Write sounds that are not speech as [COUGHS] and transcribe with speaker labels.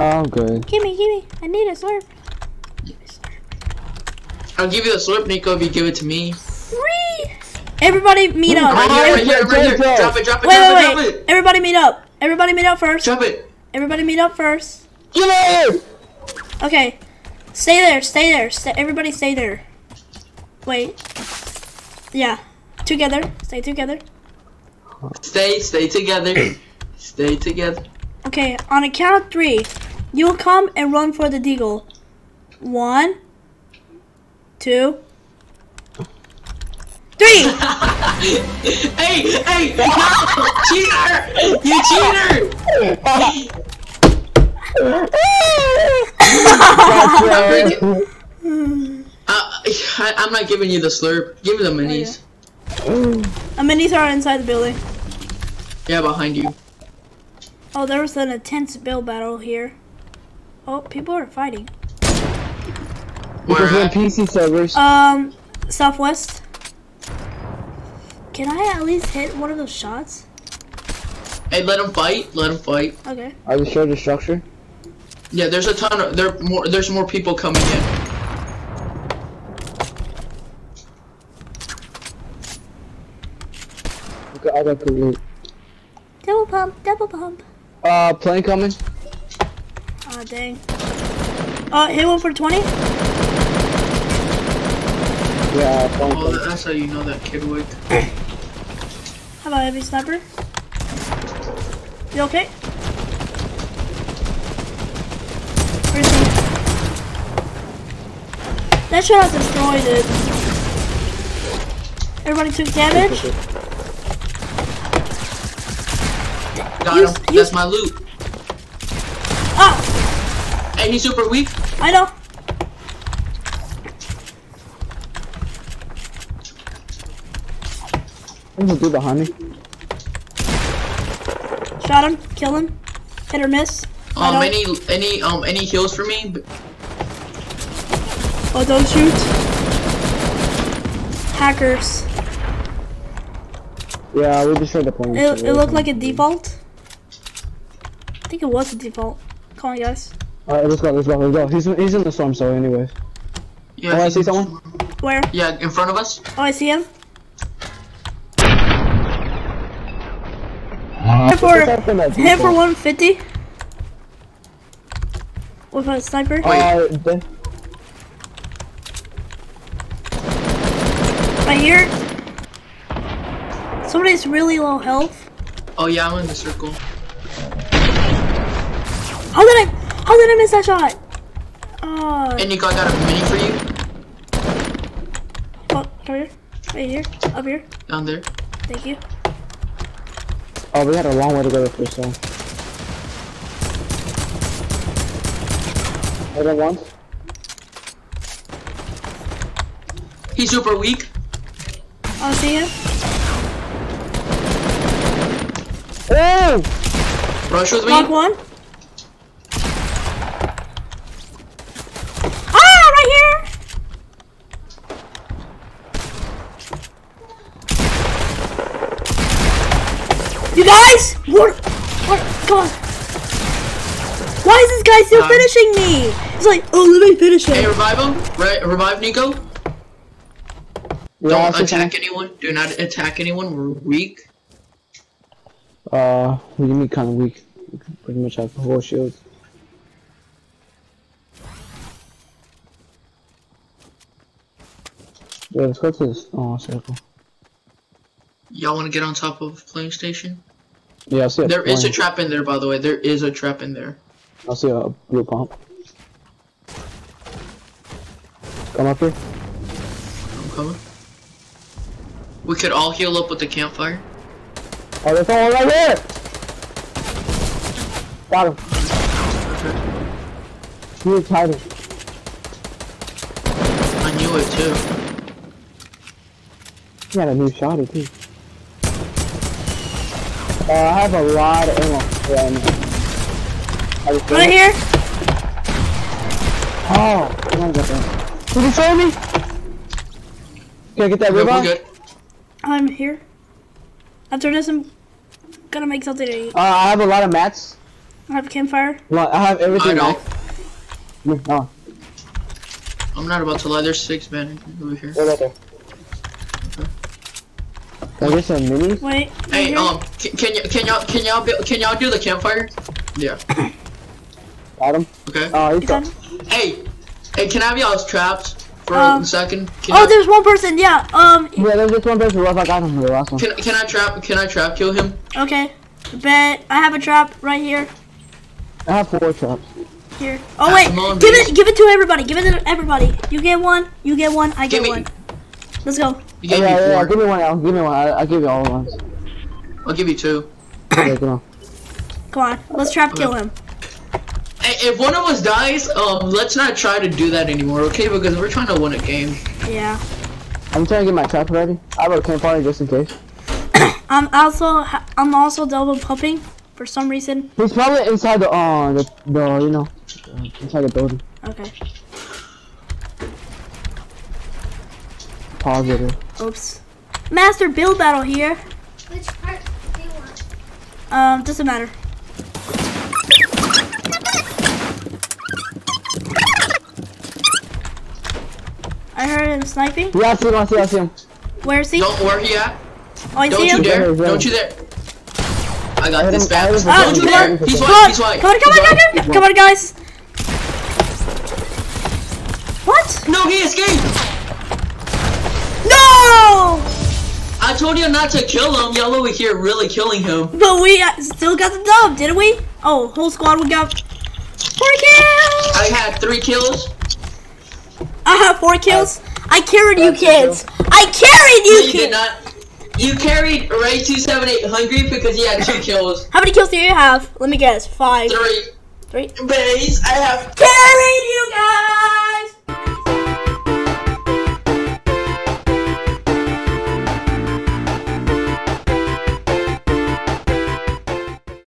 Speaker 1: Oh, good.
Speaker 2: Give me, give me. I need a slurp.
Speaker 3: I'll give you the slurp, Nico, if you give it to me.
Speaker 2: Whee! Everybody meet oh, up.
Speaker 3: Right here, right here, right here. Drop it, drop it,
Speaker 2: Wait,
Speaker 3: drop
Speaker 2: wait,
Speaker 3: it, drop
Speaker 2: wait.
Speaker 3: it.
Speaker 2: Everybody meet up. Everybody meet up first.
Speaker 3: Drop it.
Speaker 2: Everybody meet up first.
Speaker 1: Get out!
Speaker 2: Okay. Stay there. Stay there. Stay, everybody stay there. Wait. Yeah. Together. Stay together.
Speaker 3: Stay, stay together. stay together.
Speaker 2: Okay. On a count of three, you'll come and run for the deagle. One, two, three. [LAUGHS] Two. Three.
Speaker 3: hey, hey, cheater! You cheater! [LAUGHS] Uh, I, I'm not giving you the slurp. Give me the minis.
Speaker 2: A minis are inside the building.
Speaker 3: Yeah, behind you.
Speaker 2: Oh, there was an intense build battle here. Oh, people are fighting.
Speaker 3: Where
Speaker 1: Because we're
Speaker 3: at?
Speaker 1: PC servers.
Speaker 2: Um, southwest. Can I at least hit one of those shots?
Speaker 3: Hey, let him fight. Let him fight.
Speaker 2: Okay.
Speaker 1: Are you sure the structure?
Speaker 3: Yeah, there's a ton of there more. There's more people coming in.
Speaker 1: Okay, I got the loot.
Speaker 2: Double pump, double pump.
Speaker 1: Uh, plane coming.
Speaker 2: Oh, dang. Uh, hit one for 20?
Speaker 1: Yeah, plane
Speaker 3: Oh, that's how you know that kid would.
Speaker 2: How about heavy sniper? You okay? Where is he? That shot has destroyed it. Everybody took damage?
Speaker 3: Got him.
Speaker 2: use-
Speaker 3: That's my loot.
Speaker 2: Ah!
Speaker 3: Hey, he's super weak.
Speaker 2: I know.
Speaker 1: There's a dude behind me.
Speaker 2: Shot him, kill him. Hit or miss.
Speaker 3: Um, any any um any heals for me?
Speaker 2: Oh, don't shoot. Hackers.
Speaker 1: Yeah, we destroyed the plane.
Speaker 2: It, it looked like a default. I think it was a default. Come on, guys.
Speaker 1: Alright, let's go, let's go, let's go. He's, he's in the storm, so anyways.
Speaker 3: Yeah.
Speaker 1: Oh, I see someone.
Speaker 2: Where?
Speaker 3: Yeah, in front of us.
Speaker 2: Oh, I see him. Hit for,
Speaker 1: What's up in that
Speaker 2: hit for 150. With a sniper.
Speaker 1: Uh, the,
Speaker 2: Right here. Somebody's really low health.
Speaker 3: Oh yeah, I'm in the circle.
Speaker 2: How did I? How did I miss that shot? Oh,
Speaker 3: And Nico, I got a mini for you
Speaker 2: oh, come here. Right here. Up here.
Speaker 3: down there.
Speaker 2: Thank you.
Speaker 1: oh, we had a long way to go the first time. Hit him once.
Speaker 3: He's super weak.
Speaker 2: I'll see him.
Speaker 1: Oh!
Speaker 3: Rush with me.
Speaker 2: Knock one. Ah, right here. You guys, what? What? Come on. Why is this guy still
Speaker 3: Um,
Speaker 2: finishing me? He's like, oh, let me finish him.
Speaker 3: Hey, revive him. Right, revive Nico.
Speaker 1: Yeah, I
Speaker 3: Don't
Speaker 1: see
Speaker 3: attack anyone. Do not attack anyone. We're weak.
Speaker 1: someone. Uh, we me kind of weak. We Pretty much have whole shields. Yeah, let's go to this oh, circle.
Speaker 3: Y'all want to get on top of plane station?
Speaker 1: Yeah, I see a
Speaker 3: There is a trap in there, by the way. There is a trap in there.
Speaker 1: I see a blue pump. Come up here.
Speaker 3: I'm coming. We could all heal up with the campfire.
Speaker 1: Oh, there's someone right here! Got him. He was hiding.
Speaker 3: I knew it too.
Speaker 1: He had a new shot too. Uh, I have a lot of ammo. Yeah, I know. I just
Speaker 2: Right here.
Speaker 1: Oh, come on, get that. Did he show me? Can I get that
Speaker 3: We're
Speaker 1: rebound?
Speaker 3: good.
Speaker 2: I'm here. After this, I'm gonna make something to eat.
Speaker 1: Uh, I have a lot of mats.
Speaker 2: I have a campfire.
Speaker 1: Well, I have
Speaker 3: I
Speaker 1: everything.
Speaker 3: don't.
Speaker 1: Max. Yeah, Oh,
Speaker 3: I'm not about to lie. There's six men over here.
Speaker 1: they're right there. Can I get some minis?
Speaker 2: Wait.
Speaker 3: Hey, um, can, can y- can y'all can y'all build, can y'all do the campfire? Yeah. [COUGHS]
Speaker 1: Got him.
Speaker 3: Okay.
Speaker 1: Oh, he's
Speaker 2: You done?
Speaker 3: Hey, hey, can I have y'all's traps for
Speaker 2: Um,
Speaker 3: a second? Can
Speaker 2: Oh,
Speaker 3: I,
Speaker 2: there's one person. Yeah. Um.
Speaker 1: Yeah, there's just one person left. I got him for the last one.
Speaker 3: can can I trap can I trap kill him?
Speaker 2: Okay. Bet I have a trap right here.
Speaker 1: I have four traps.
Speaker 2: Here. Oh wait.
Speaker 3: On,
Speaker 2: Give
Speaker 3: bitch.
Speaker 2: it. Give it to everybody. Give it to everybody. You get one. You get one. I
Speaker 3: Give
Speaker 2: get
Speaker 3: me-
Speaker 2: one. Let's go.
Speaker 3: You
Speaker 1: Yeah,
Speaker 3: gave
Speaker 1: yeah,
Speaker 3: me
Speaker 1: yeah,
Speaker 3: four.
Speaker 1: Give me one. I'll give me one. I, I'll give you all at once.
Speaker 3: I'll give you two.
Speaker 1: Okay, come on.
Speaker 2: Come on. Let's trap kill him.
Speaker 3: Hey, if one of us dies, um, let's not try to do that anymore, okay? Because we're trying to win a game.
Speaker 2: Yeah.
Speaker 1: I'm trying to get my trap ready. I have a campfire just in case. [COUGHS]
Speaker 2: I'm also. I'm also double pumping for some reason.
Speaker 1: He's probably inside the uh the, the you know inside the building.
Speaker 2: Okay.
Speaker 1: Positive.
Speaker 2: Oops. Master build battle here.
Speaker 4: Which part do you want?
Speaker 2: Um. Doesn't matter. I heard him sniping.
Speaker 1: Yeah, I see him. I see him. I see him.
Speaker 2: Where is he?
Speaker 3: Don't where he at?
Speaker 2: Oh, I
Speaker 3: Don't
Speaker 2: see
Speaker 3: you
Speaker 2: him.
Speaker 3: dare!
Speaker 1: Right here, right
Speaker 3: Don't you dare! I got
Speaker 1: I
Speaker 3: this
Speaker 1: hit him- I
Speaker 3: back.
Speaker 1: hit
Speaker 2: Ah,
Speaker 3: Don't you dare! He's white. He's white.
Speaker 2: come on, come on, come on, come on, guys. What?
Speaker 3: No, he escaped. Told you not to kill him. Y'all over here really killing him.
Speaker 2: But we uh, still got the dub, didn't we? Oh, whole squad we got four kills.
Speaker 3: I had three kills.
Speaker 2: I have four kills. I carried you
Speaker 1: That's a
Speaker 2: kids. I carried
Speaker 3: No,
Speaker 2: you
Speaker 3: you did not. You carried Ray two seven eight hungry because he had two [LAUGHS] kills.
Speaker 2: How many kills do you have? Let me guess. Five.
Speaker 3: Three.
Speaker 2: Three.
Speaker 3: Base. I have.
Speaker 2: Carried you guys.